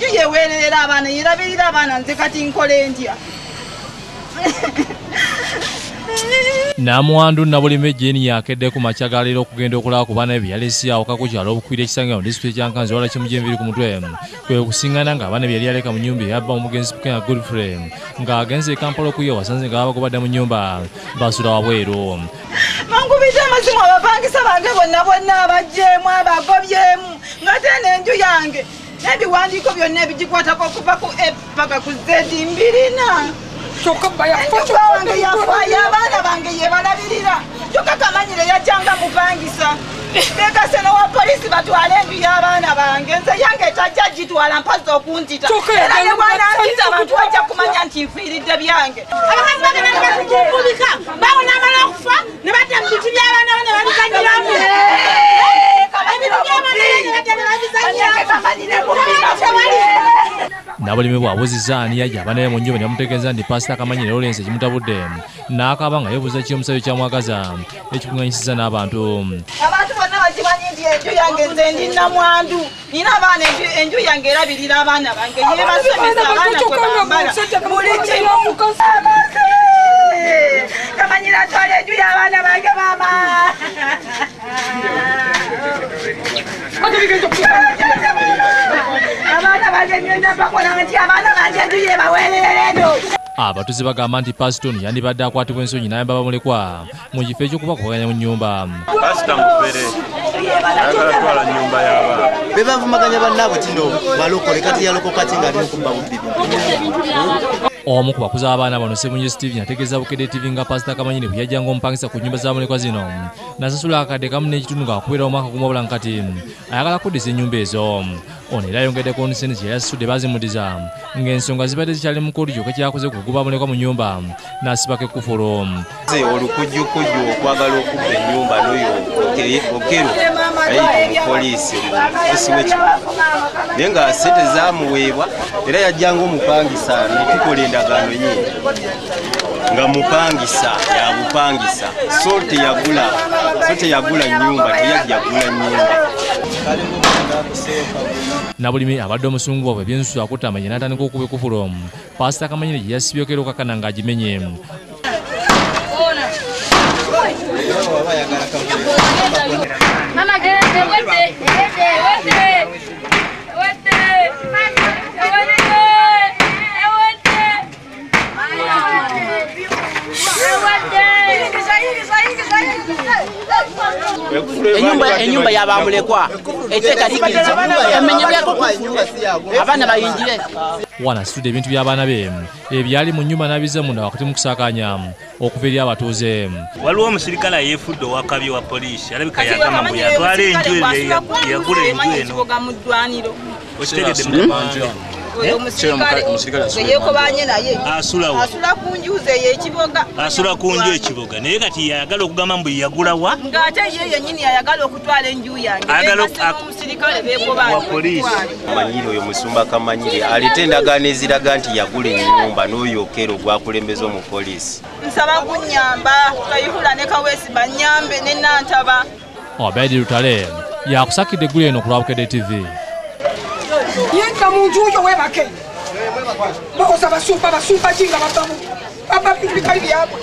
enju yeweererera abaana yerabirira abaana nze kati nkole ntya namwandu nabulime jeni yakedde ku makya ga leero okugenda okulaba ku baana be yalesi awaka ku kyalo obukwira ekisangira mu disitulikiti ekyankanzi wala kimu gyemviri ku mutwe. Kwe kusiŋŋana ng'abaana be yali yaleka mu nnyumba eyabba omugenzi pukenya godfrey ng'agenze e kampala okuyya wasanze nga baba kubadda mu nnyumba basula wabweru. Bankubidde amasimu abapangisa bange bonna bonna abajjeemu abagobyemu nga te n'enju yange n'ebiwandiiko byonna ebigikwatako okuva ku e paka ku zedi mbirina. Enjuba wange yafaayo abaana bange yebalabirira kyokka kamanyire yajjanga mupangisa. Bekase nowa polisi batwale enju y'abaana bange. Nze yange etajja gitwala mpaza okuntita. Era ne bwanankita abantu bajja kumanya nti nfiiridde byange. Abakazi bagenda nebakukubika bawo namala okufa ne badda mu bitu by'abaana bo ne babizanyiramu ebitu by'abaana ne badda ne nabulime bwabuzizza ani yajja abaana be mu nnyumba ne bamutegeeza nti pasita kamanyire lawrence ekimutabudde n'akaaba nga yeebuuza ki omusabyo kyamwagaza ekikuŋŋanyisiza n'abantu. Abantu bonna bakimanyi nti enju yange nze ndi namwandu nina abaana enju- yange erabirira abaana bange. Yebasomesa abaana kwe bambala. Buli kimu kamanyira atwala enju y'abaana bange maama abaana bange ngenda bakola nti abaana bange enju yebaweerera eno abatuuze bagamba nti pasitoni yandibadde akwatibwa ensonyi n'ayamba bamulekwa mu kifo eky'okubakubaganya mu nnyumba. Pasita mufere ayagala twala nyumba y'abaana. Be bavumaganya bannaabwe tino balokole kati yalokoka ki ng'ali mukubba bubbi omu ku bakuza abaana bano sebunye steve ategeeza bukedde tv nga pasita kamanyini bwe yajjanga omupangisa ku nnyumba za mulekwa zino. Nasasula akadde kamu n'ekitundu ng'akubeera omwaka gumu wabula nkati. Ayagala kuddisa ennyumba ezo. Ono era ayongeddeko nisente gye yasasudde bazimudiza. Ng'ensonga zibadde zikyali mu kkooti kyokka kyakoze ku kugoba mulekwa mu nnyumba. N'asibako ekkufulu olukujjukujju okwagala okubba ennyumba n'oyo Oke- okero omufusi w'ekikugu naye nga sente zamuweebwa era yajjanga omupangisa netukola endagaano nyingi nga mupangisa yabupangisa so teyagula so teyagula nyumba teyajja gula nyumba nabulimi abadde omusungu bwabwe ebyensusu akutta amanye n'atandika okuba ekkufulu pasita kamanyini gye yasibyeko era okakana ng'agimenye Mama, get Namaste. Enyumba enyumba yabamulekwa. Eteeka likiriza emenyebweko abaana bayingire. wana asitudde ebintu by'abaana be ebyali mu nnyumba n'abizza munda wakati mu kusaakanya okuva eri abatuuze waliwo omusirikale ayeefudde owakabi wa poliisi alabika yagamba mbu yatwala enju yagula enju eno. okitegedde mukamanjo gwe yeekobanye naye. Asula ku njuuzi eyo ekiboga asula ku nju ekiboga. Naye kati yayagala okugamba mbu yagula wa? Ng'ate ye yennyini yayagala okutwala enju yange. Poliisi? manyiri oyo musumba kamanyiri alete endagaano eziraga nti yagula ennyumba n'oyo okero gwakulembeza omupoliisi nsaba kunnyamba kayihula ne kaweesi bannyambe ne nantaba. Obedi lutale yakusakidde eggulu eno ku lwabukedde tv yenda mu nju yo webake bakoza basumba basumba jinga babamu. Baba bibikali byabwe